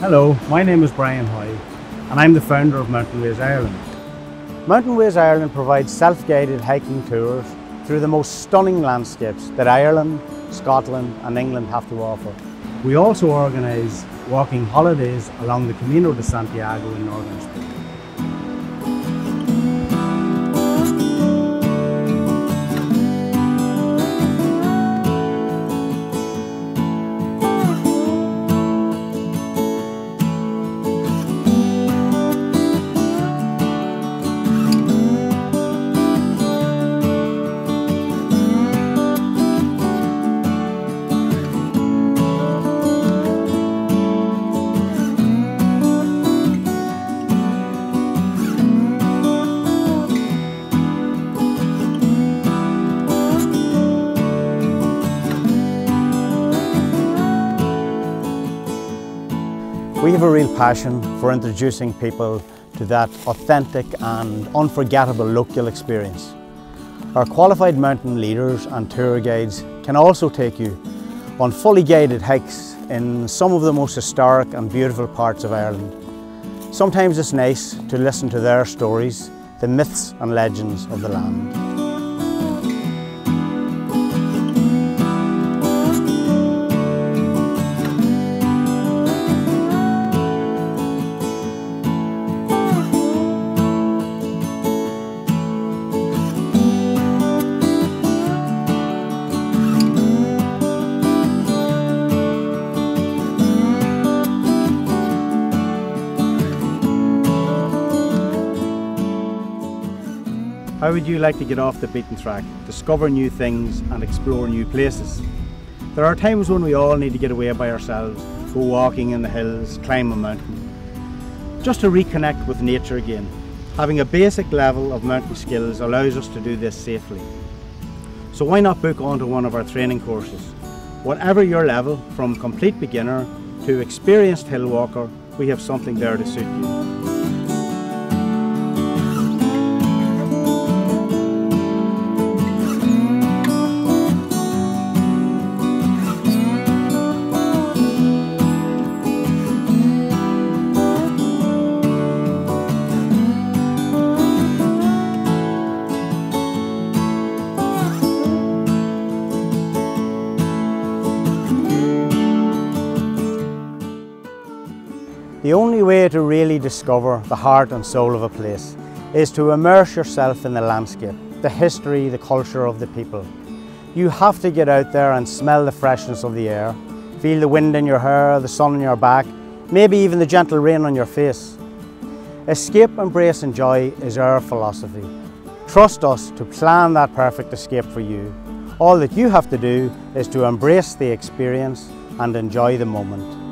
Hello, my name is Brian Hoy and I'm the founder of Mountain Ways Ireland. Mountain Ways Ireland provides self-guided hiking tours through the most stunning landscapes that Ireland, Scotland and England have to offer. We also organise walking holidays along the Camino de Santiago in northern Spain. We have a real passion for introducing people to that authentic and unforgettable local experience. Our qualified mountain leaders and tour guides can also take you on fully guided hikes in some of the most historic and beautiful parts of Ireland. Sometimes it's nice to listen to their stories, the myths and legends of the land. How would you like to get off the beaten track, discover new things and explore new places? There are times when we all need to get away by ourselves, go walking in the hills, climb a mountain, just to reconnect with nature again. Having a basic level of mountain skills allows us to do this safely. So why not book onto one of our training courses? Whatever your level, from complete beginner to experienced hill walker, we have something there to suit you. The only way to really discover the heart and soul of a place is to immerse yourself in the landscape, the history, the culture of the people. You have to get out there and smell the freshness of the air, feel the wind in your hair, the sun on your back, maybe even the gentle rain on your face. Escape, embrace, and enjoy is our philosophy. Trust us to plan that perfect escape for you. All that you have to do is to embrace the experience and enjoy the moment.